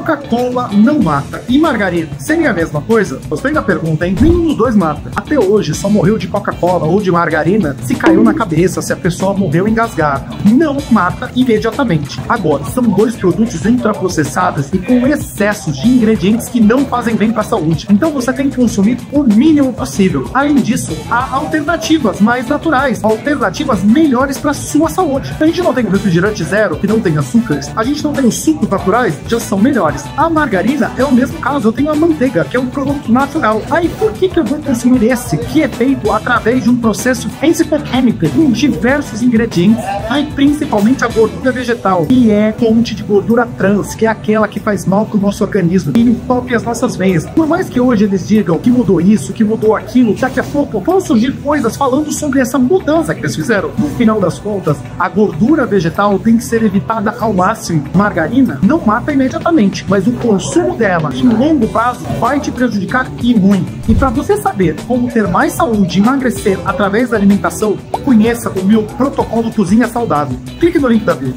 Coca-Cola não mata e margarina seria a mesma coisa? Gostei da pergunta, hein? Nenhum dos dois mata. Até hoje só morreu de Coca-Cola ou de margarina se caiu na cabeça, se a pessoa morreu engasgada. Não mata imediatamente. Agora, são dois produtos ultraprocessados e com excessos de ingredientes que não fazem bem para a saúde. Então você tem que consumir o mínimo possível. Além disso, há alternativas mais naturais, alternativas melhores para sua saúde. A gente não tem refrigerante zero que não tem açúcares, a gente não tem os sucos naturais, já são melhores. A margarina é o mesmo caso, eu tenho a manteiga, que é um produto natural. Aí por que, que eu vou consumir esse, que é feito através de um processo enzicoquímico, com diversos ingredientes, aí principalmente a gordura vegetal, que é fonte de gordura trans, que é aquela que faz mal para o nosso organismo e entope as nossas veias. Por mais que hoje eles digam que mudou isso, que mudou aquilo, daqui a pouco vão surgir coisas falando sobre essa mudança que eles fizeram. No final das contas, a gordura vegetal tem que ser evitada ao máximo. Margarina não mata imediatamente, mas o consumo dela em longo prazo vai te prejudicar e muito. E para você saber como ter mais saúde e emagrecer através da alimentação, conheça o meu protocolo Cozinha Saudável. Clique no link da bio.